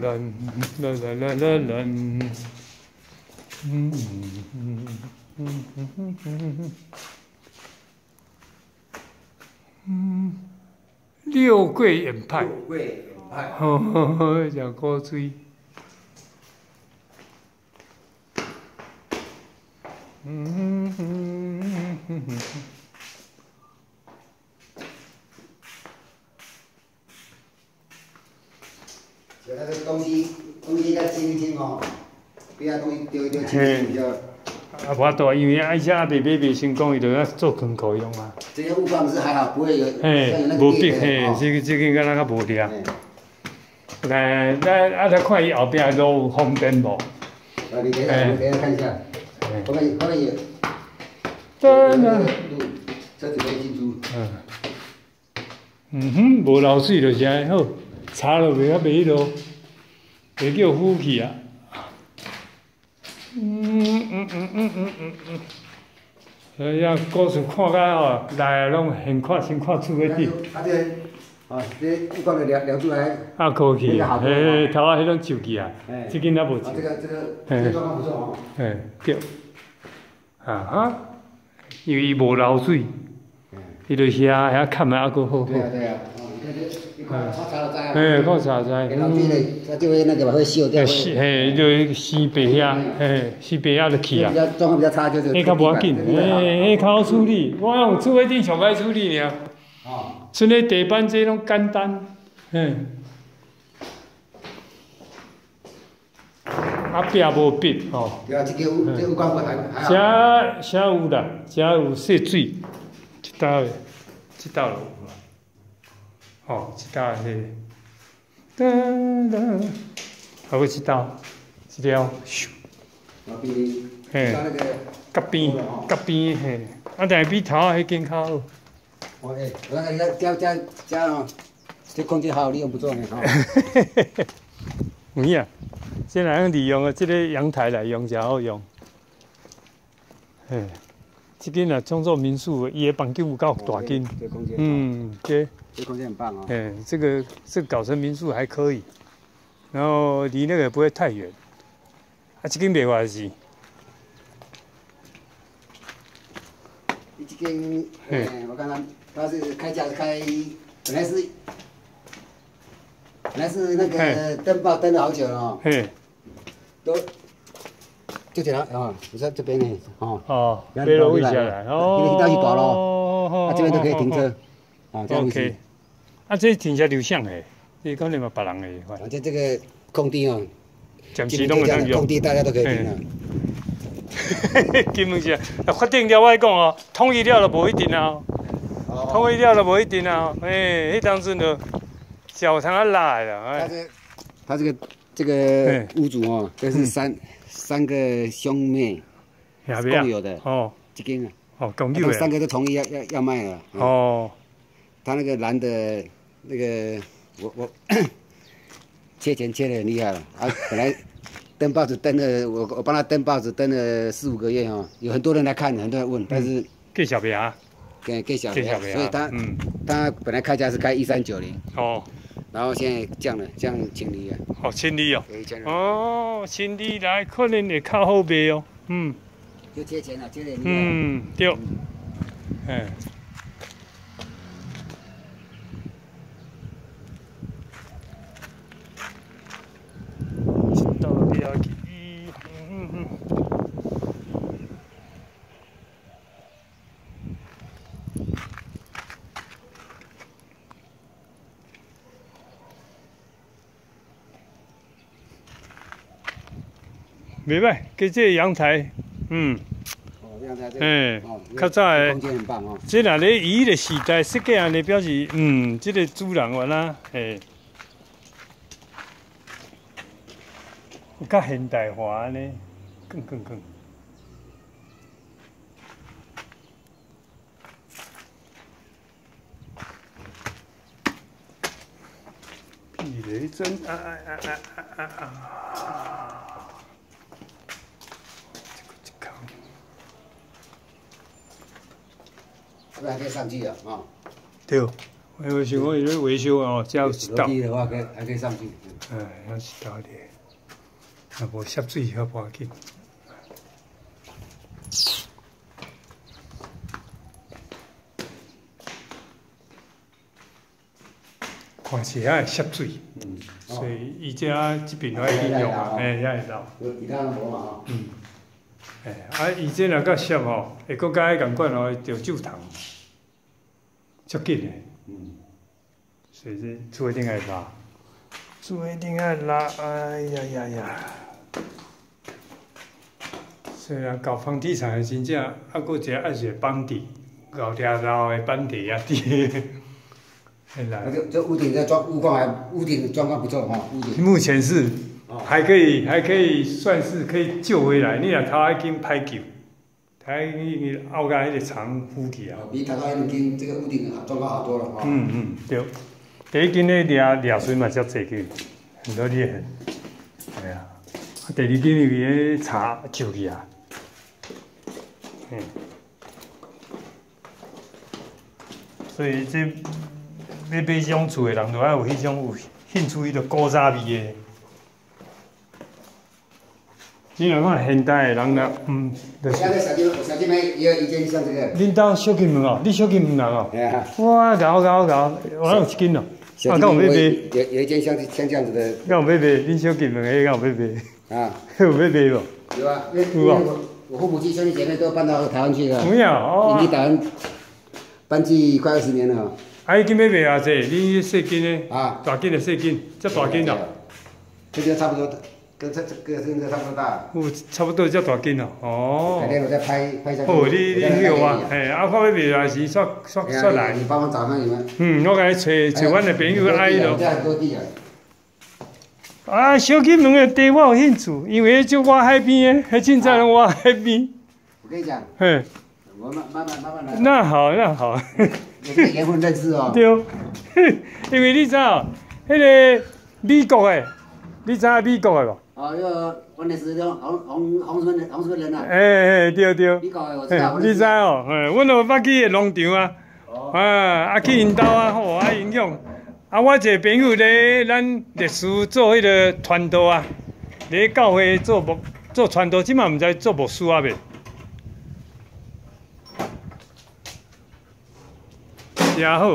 人，啦啦啦啦啦。嗯嗯嗯嗯嗯嗯嗯嗯，六桂演派，六桂演派，呵呵呵，食古水。嗯嗯嗯嗯嗯。就那个东西，东西要清一清哦，不要东西丢一丢，清一清比较。啊，无多，因为爱车未买未成功，伊就要做用啊。这些物放是还好，不会有嘿无嘿，哦这个这个敢若较无啊，来看伊后壁路有方便无？啊，你等一下，哎我等下看一下，嘿后面后面有。真的。路车子可以进出。嗯。嗯哼，无漏水就是安好，查落袂较袂迄落，袂叫呼气啊。嗯嗯嗯嗯嗯嗯嗯。哎呀，故事看甲吼，来拢现看先看厝个底，啊这个，啊这物放的梁梁柱还，啊可去那个好，多嘿，头仔迄种旧去啊哎，即间仔无旧啊这。个这个哎这个状况不错哦。嘿，对。啊哈，因为伊无漏水，嗯伊就遐遐看啊，还佫好好。对啊对啊，哦你看这一块擦擦了灾。嘿，看啥知？给老弟嘞，它就会那个，会锈掉。嘿，会死嘿，就死白遐，嘿，死白遐就去啊比。较状况比较差，就是。迄较无要紧，这个地板嘿，迄较好处理。我用厝尾顶上歹处理尔，哦，剩咧地板这拢简单，嘿。啊壁无壁吼。对啊，这个这个物管不还还好。遮遮有啦，遮有泄水，即道的，即道就有啦。吼，即道的迄个，哒哒，还有即道，即条，咻，嘿像那个，甲边甲边嘿，啊，但是比头仔迄间较好。哦哎，我看你看加加加哦，这空气好好利用不错呢哈。有影，这哪样利用啊？这个阳台来用才好用。嘿，这间若创作民宿的，伊个房间有够大间。嗯，对。这空间很棒哦。嗯，这个这个搞成民宿还可以，然后离那个不会太远。啊，这间袂坏是，这间，嘿。哎，我看他他是开价是开，本来是，本来是那个登报登了好久了哦，嘿，都就这样啊，你在这边呢，哦，哦，别楼下来，因为哦，一道去大路哦啊这边都可以停车，啊，这样子啊，这停车流向诶，这可能嘛别人诶，反正这个工地哦，暂时拢会当用。空。地大家都可以停啊。根本是啊，确定了我讲哦，统一了就无一定啊，统一了就无一定啊，诶，迄当时就脚通啊拉的哎，这他这个这个屋主哦，这是三三个兄妹共有的哦。这间啊，哦，共有的，三个都同意要要要卖了。哦，哦，他那个男的，那个我我切钱切的很厉害了啊，本来登报纸登了，我我帮他登报纸登了四五个月哦，有很多人来看，很多人问，但是给小别啊，给给小别啊，所以他嗯，他本来开价是开一三九零，哦，然后现在降了，降清理啊，好清理哦。哦，清理来可能会靠后边哦，嗯就借钱了，贴的很厉害。嗯，对，嗯。到了要去，嗯嗯袂歹，佮这个阳台，嗯。哎哦，较早的空间很棒哦。这若咧以迄个时代设计安尼，表示嗯，即、个主人原来嘿，有较现代化安尼，更更更。避雷针啊啊啊啊啊啊啊！这个这个。这个还可以上去啊啊。对，我想讲伊咧维修哦，只有一道楼。梯的话可以还可以上去。嗯哎，还是倒咧，啊，无涉水好要紧。看起来涉水，嗯，所以伊这这边都爱利用啊，哎，也会到。有其他无嘛。嗯，哎，啊，伊这若较涉吼，会搁加迄共款哦，着酒桶，足紧诶，嗯，所以这厝一定爱拉，厝一定爱拉，哎呀呀呀！虽然搞房地产的真正，啊，搁一个还是板地，搞条老的板地啊，地，很难。那这这屋顶的状屋况还屋顶状况不错哈，屋顶。目前是哦还可以，还可以算是可以救回来。你若头海经歹救，头海经后甲迄个长呼起啊。比台大已经这个屋顶状况好多了哈。嗯嗯，对。第一间咧掠掠水嘛，才济去，很多厉害。系啊，啊第二间伊个茶救去啊。嗯。所以这要买这种厝的人，就爱有迄种有兴趣迄个古早味的。你若看现代的人若嗯，就是现在小金小弟妹也有一间像这个，恁兜小金门哦，你小金门人哦。哎呀，哇，搞搞搞，我有一斤哦。小啊，敢有？有有一间像像这样子的敢有要买？恁小金门的敢有要买？啊，有要买无？有啊，有啊为我我父母亲兄弟姐妹都搬到台湾去了，有影哦移。民台湾搬去快二十年了哈啊，已经买卖啊，这恁细斤的，啊，大斤的细斤，这大斤哦，这个差不多跟这这个跟这差不多大。有差不多遮大斤哦。哦改。天我再拍拍。哦，你你有啊？啊，看要卖也是煞煞煞来。你帮我找上你们。嗯，我甲伊找找阮的朋友阿姨咯。我家很多地啊。啊，小金门的地我有兴趣，因为就我海边的，迄凊彩拢我海边。我跟你讲，嘿，我慢慢慢慢慢来。那好，那好。哦。对，因为你知道，迄个美国的，你知影美国的无？哦，那个我那是叫红红红什么人，红人啊？哎哎，对对，你搞的我知嘿道。我你知哦？嘿，阮有捌去个农场啊，哦。啊，啊去因兜啊，吼啊影响。啊，我一个朋友咧，咱历史做迄个传道啊，咧教会做牧做传道，即嘛毋知做牧师啊未？真好。